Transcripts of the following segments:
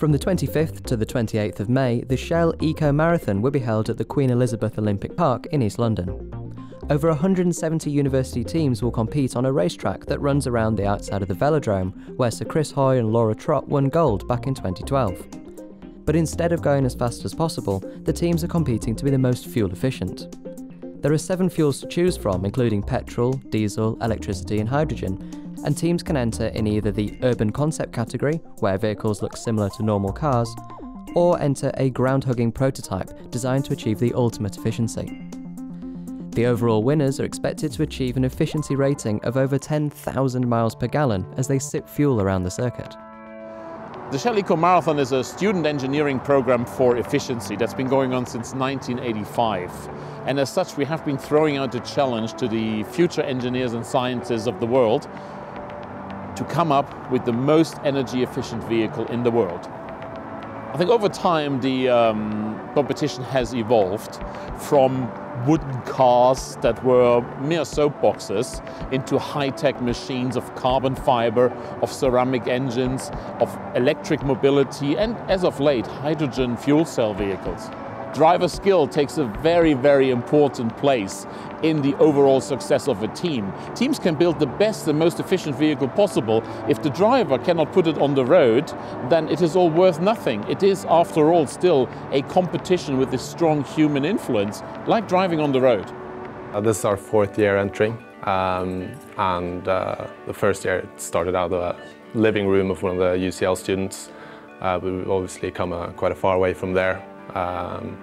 From the 25th to the 28th of May, the Shell Eco Marathon will be held at the Queen Elizabeth Olympic Park in East London. Over 170 university teams will compete on a racetrack that runs around the outside of the velodrome, where Sir Chris Hoy and Laura Trott won gold back in 2012. But instead of going as fast as possible, the teams are competing to be the most fuel efficient. There are seven fuels to choose from, including petrol, diesel, electricity, and hydrogen, and teams can enter in either the urban concept category, where vehicles look similar to normal cars, or enter a ground hugging prototype designed to achieve the ultimate efficiency. The overall winners are expected to achieve an efficiency rating of over 10,000 miles per gallon as they sip fuel around the circuit. The Shell Eco Marathon is a student engineering program for efficiency that's been going on since 1985. And as such, we have been throwing out a challenge to the future engineers and scientists of the world to come up with the most energy efficient vehicle in the world. I think over time the um, competition has evolved from wooden cars that were mere soapboxes into high-tech machines of carbon fiber, of ceramic engines, of electric mobility and as of late hydrogen fuel cell vehicles driver skill takes a very, very important place in the overall success of a team. Teams can build the best and most efficient vehicle possible. If the driver cannot put it on the road, then it is all worth nothing. It is, after all, still a competition with a strong human influence, like driving on the road. Uh, this is our fourth year entering, um, and uh, the first year it started out of a living room of one of the UCL students. Uh, we've obviously come a, quite a far way from there. Um,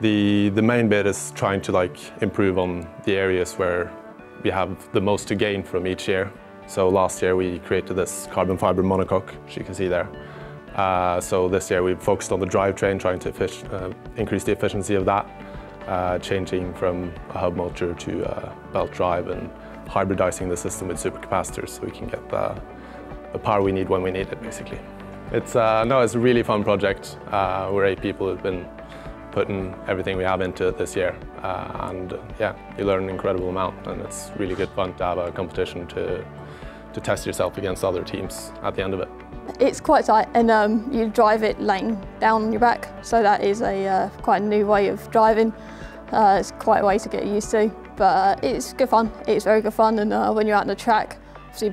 the, the main bit is trying to like improve on the areas where we have the most to gain from each year. So last year we created this carbon fiber monocoque, as you can see there. Uh, so this year we've focused on the drivetrain, trying to uh, increase the efficiency of that, uh, changing from a hub motor to a belt drive and hybridizing the system with supercapacitors so we can get the, the power we need when we need it, basically. It's, uh, no, it's a really fun project. Uh, we're eight people who've been putting everything we have into it this year. Uh, and uh, yeah, you learn an incredible amount and it's really good fun to have a competition to, to test yourself against other teams at the end of it. It's quite tight and um, you drive it laying down on your back. So that is a uh, quite a new way of driving. Uh, it's quite a way to get used to, but it's good fun. It's very good fun and when you're out on the track,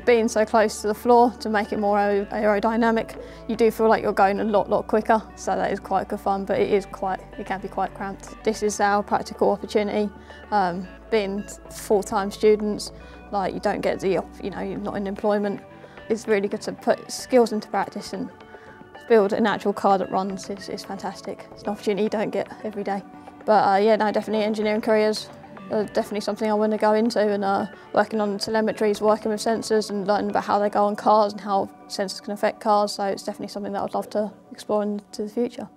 being so close to the floor to make it more aerodynamic, you do feel like you're going a lot, lot quicker. So that is quite good fun, but it is quite, it can be quite cramped. This is our practical opportunity. Um, being full-time students, like you don't get the, you know, you're not in employment. It's really good to put skills into practice and build an actual car that runs is, fantastic. It's an opportunity you don't get every day. But uh, yeah, no, definitely engineering careers definitely something I want to go into and uh, working on telemetries, working with sensors and learning about how they go on cars and how sensors can affect cars. So it's definitely something that I'd love to explore into the future.